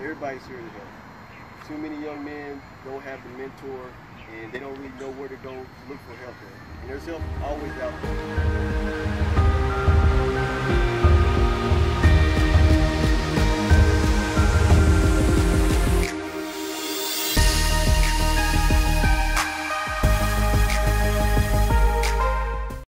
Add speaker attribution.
Speaker 1: Everybody's here to help. Too many young men don't have the mentor and they don't really know where to go to look for help at. And there's help always out there.